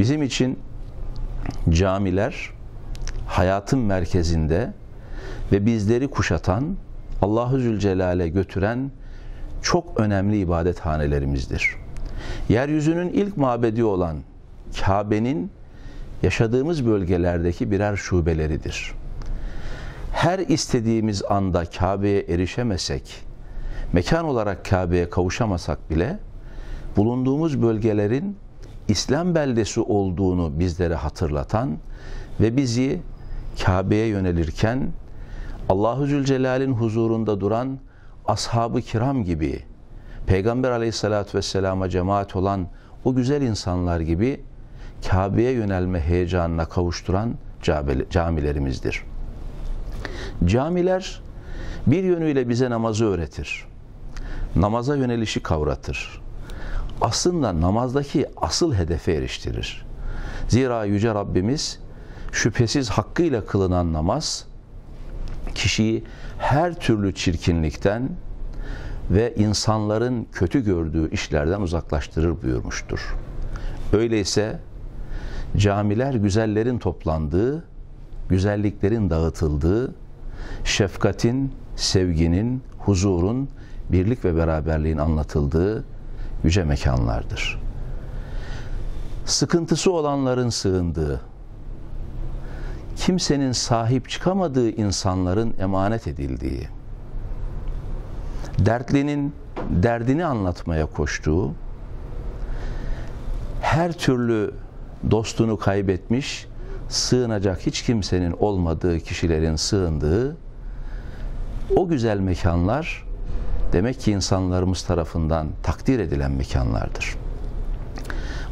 Bizim için camiler hayatın merkezinde ve bizleri kuşatan, Allahu Zülcelal'e götüren çok önemli ibadethanelerimizdir. Yeryüzünün ilk mabedi olan Kabe'nin yaşadığımız bölgelerdeki birer şubeleridir. Her istediğimiz anda Kabe'ye erişemesek, mekan olarak Kabe'ye kavuşamasak bile bulunduğumuz bölgelerin İslam beldesi olduğunu bizlere hatırlatan ve bizi Kabe'ye yönelirken Allahu Zülcelal'in huzurunda duran ashab-ı kiram gibi Peygamber aleyhissalatü vesselama cemaat olan o güzel insanlar gibi Kabe'ye yönelme heyecanına kavuşturan camilerimizdir. Camiler bir yönüyle bize namazı öğretir. Namaza yönelişi kavratır. Aslında namazdaki asıl hedefe eriştirir. Zira Yüce Rabbimiz şüphesiz hakkıyla kılınan namaz kişiyi her türlü çirkinlikten ve insanların kötü gördüğü işlerden uzaklaştırır buyurmuştur. Öyleyse camiler güzellerin toplandığı, güzelliklerin dağıtıldığı, şefkatin, sevginin, huzurun, birlik ve beraberliğin anlatıldığı yüce mekanlardır. Sıkıntısı olanların sığındığı, kimsenin sahip çıkamadığı insanların emanet edildiği, dertlinin derdini anlatmaya koştuğu, her türlü dostunu kaybetmiş, sığınacak hiç kimsenin olmadığı kişilerin sığındığı o güzel mekanlar demek ki insanlarımız tarafından takdir edilen mekanlardır.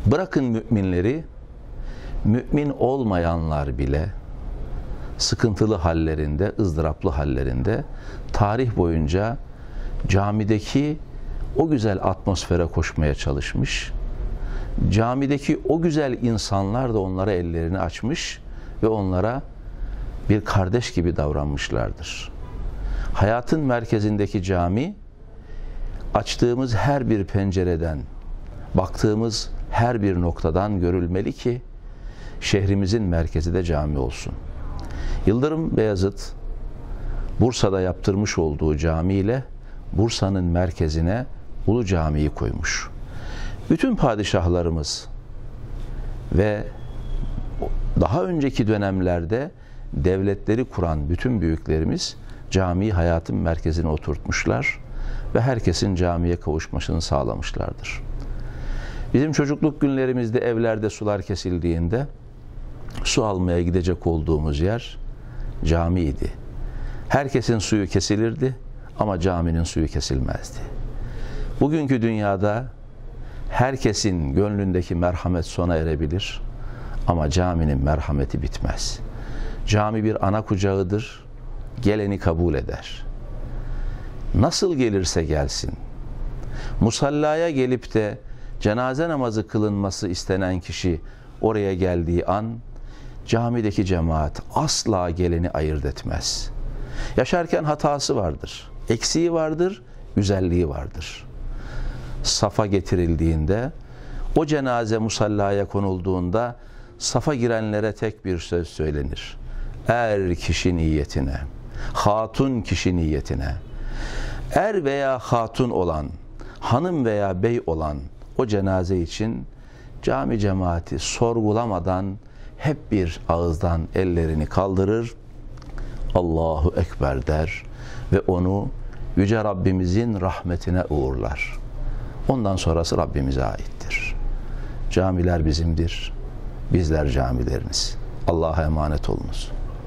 Bırakın müminleri, mümin olmayanlar bile sıkıntılı hallerinde, ızdıraplı hallerinde tarih boyunca camideki o güzel atmosfere koşmaya çalışmış. Camideki o güzel insanlar da onlara ellerini açmış ve onlara bir kardeş gibi davranmışlardır. Hayatın merkezindeki cami açtığımız her bir pencereden, baktığımız her bir noktadan görülmeli ki şehrimizin merkezi de cami olsun. Yıldırım Beyazıt Bursa'da yaptırmış olduğu camiyle Bursa'nın merkezine Ulu Cami'yi koymuş. Bütün padişahlarımız ve daha önceki dönemlerde devletleri kuran bütün büyüklerimiz camiyi hayatın merkezine oturtmuşlar ve herkesin camiye kavuşmasını sağlamışlardır. Bizim çocukluk günlerimizde evlerde sular kesildiğinde su almaya gidecek olduğumuz yer camiydi. Herkesin suyu kesilirdi ama caminin suyu kesilmezdi. Bugünkü dünyada herkesin gönlündeki merhamet sona erebilir ama caminin merhameti bitmez. Cami bir ana kucağıdır, geleni kabul eder. Nasıl gelirse gelsin, musallaya gelip de cenaze namazı kılınması istenen kişi oraya geldiği an camideki cemaat asla geleni ayırt etmez. Yaşarken hatası vardır, eksiği vardır, güzelliği vardır. Safa getirildiğinde, o cenaze musallaya konulduğunda safa girenlere tek bir söz söylenir. Er kişi niyetine, hatun kişi niyetine. Er veya hatun olan, hanım veya bey olan o cenaze için cami cemaati sorgulamadan hep bir ağızdan ellerini kaldırır, Allahu Ekber der ve onu Yüce Rabbimizin rahmetine uğurlar. Ondan sonrası Rabbimize aittir. Camiler bizimdir, bizler camileriniz. Allah'a emanet olunuz.